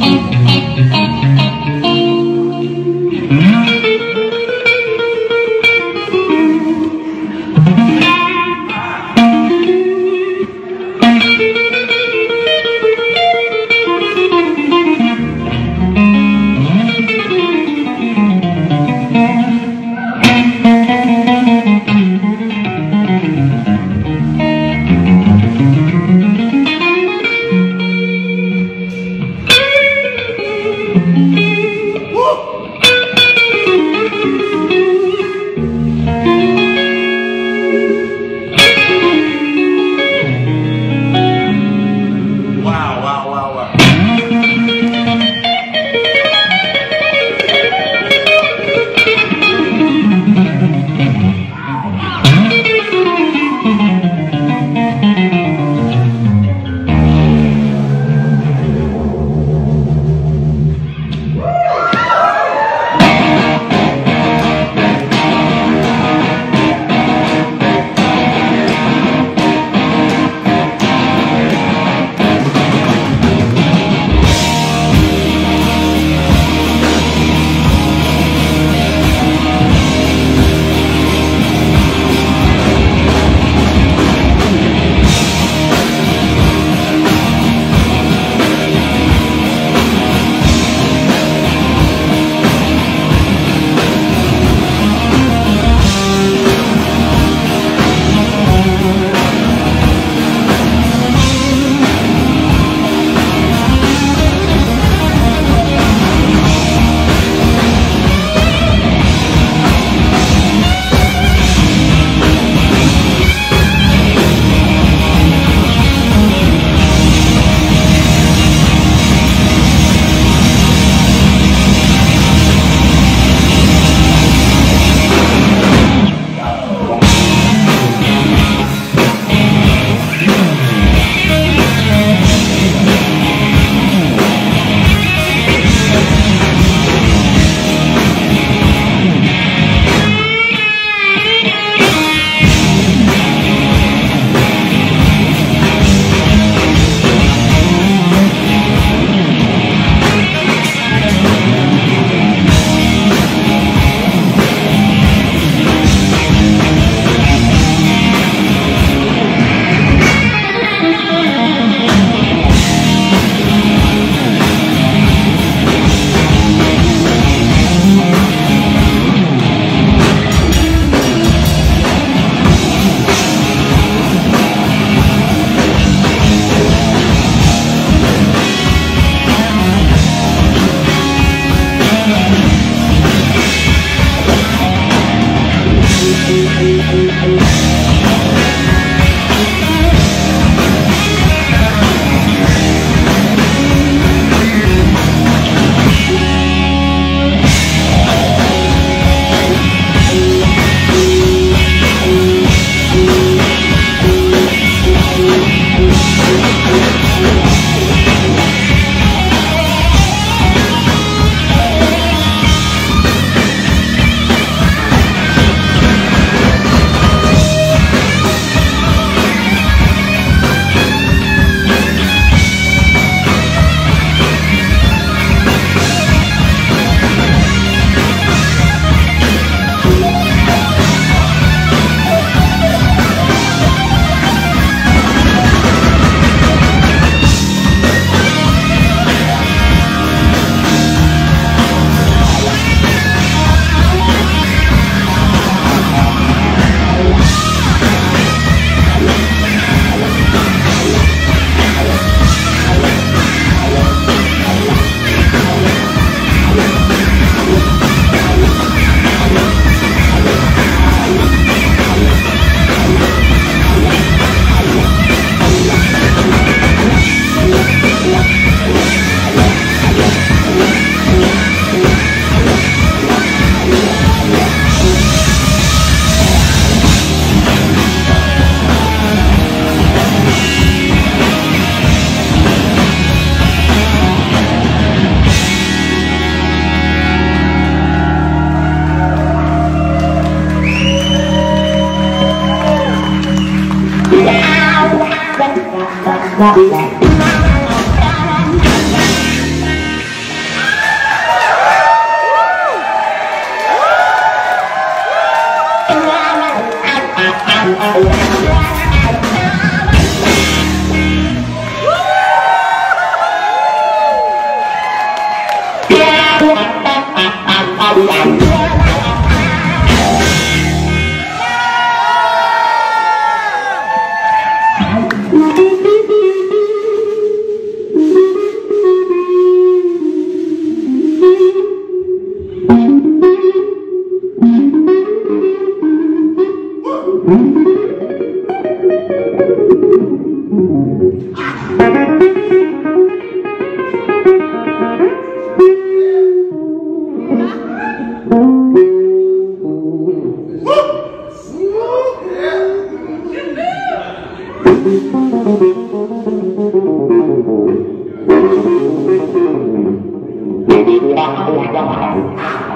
Wow, that one. Oh, Wow.